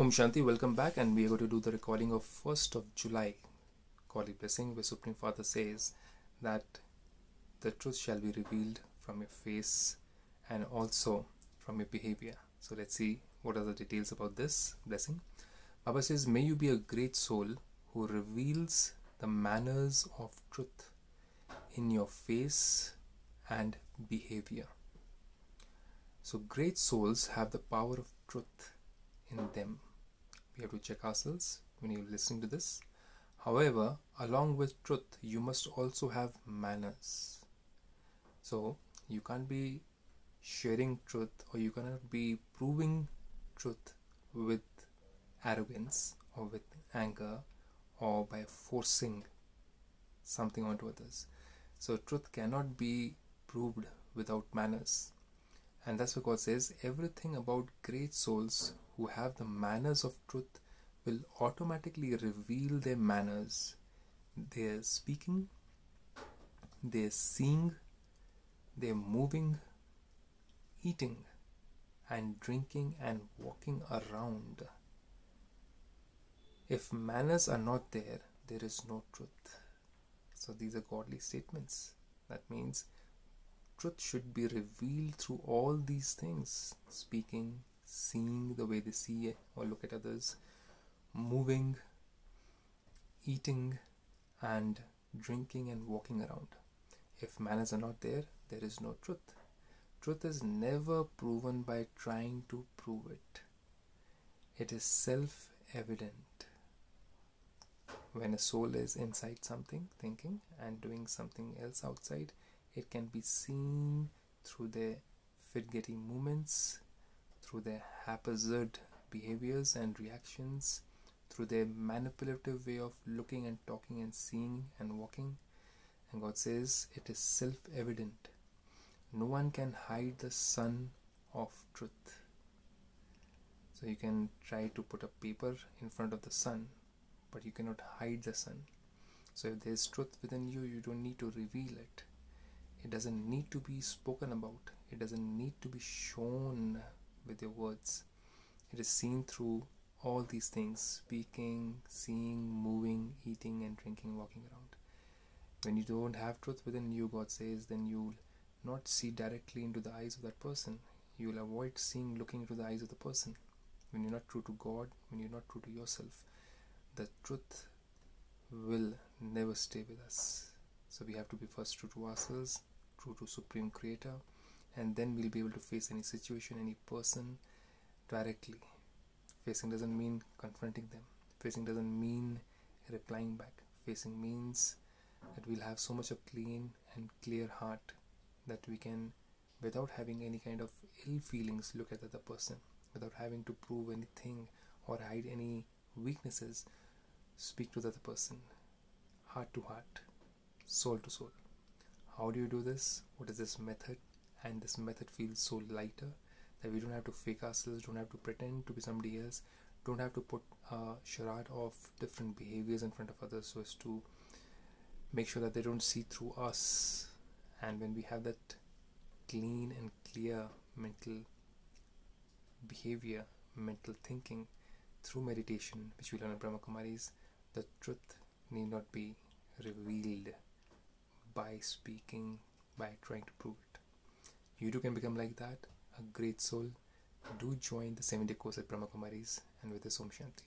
Om Shanti, welcome back, and we are going to do the recording of 1st of July, Daily Blessing, where Supreme Father says that the truth shall be revealed from your face and also from your behavior. So let's see what are the details about this blessing. Baba says, May you be a great soul who reveals the manners of truth in your face and behavior. So, great souls have the power of truth in them. We have to check ourselves when you're listening to this. However, along with truth, you must also have manners. So, you can't be sharing truth or you cannot be proving truth with arrogance or with anger or by forcing something onto others. So, truth cannot be proved without manners. And that's what God says everything about great souls who have the manners of truth will automatically reveal their manners. Their speaking, their seeing, their moving, eating, and drinking and walking around. If manners are not there, there is no truth. So these are godly statements. That means truth should be revealed through all these things speaking, seeing the way they see or look at others, moving, eating, and drinking and walking around. If manners are not there, there is no truth. Truth is never proven by trying to prove it, it is self evident when a soul is inside something thinking and doing something else outside it can be seen through their fidgety movements through their haphazard behaviors and reactions through their manipulative way of looking and talking and seeing and walking and god says it is self-evident no one can hide the sun of truth so you can try to put a paper in front of the sun but you cannot hide the sun. So if there's truth within you, you don't need to reveal it. It doesn't need to be spoken about. It doesn't need to be shown with your words. It is seen through all these things speaking, seeing, moving, eating, and drinking, walking around. When you don't have truth within you, God says, then you'll not see directly into the eyes of that person. You'll avoid seeing, looking into the eyes of the person. When you're not true to God, when you're not true to yourself, the truth will never stay with us. So we have to be first true to ourselves, true to Supreme Creator, and then we'll be able to face any situation, any person directly. Facing doesn't mean confronting them, facing doesn't mean replying back. Facing means that we'll have so much of clean and clear heart that we can, without having any kind of ill feelings, look at the other person, without having to prove anything or hide any weaknesses speak to the other person heart to heart soul to soul how do you do this? What is this method? And this method feels so lighter that we don't have to fake ourselves don't have to pretend to be somebody else don't have to put a charade of different behaviors in front of others so as to make sure that they don't see through us. And when we have that clean and clear mental behavior mental thinking through meditation which we learn in Brahma Kumaris the truth need not be revealed by speaking, by trying to prove it. You too can become like that, a great soul. Do join the 7 day course at Brahma Kumaris and with this Om Shanti.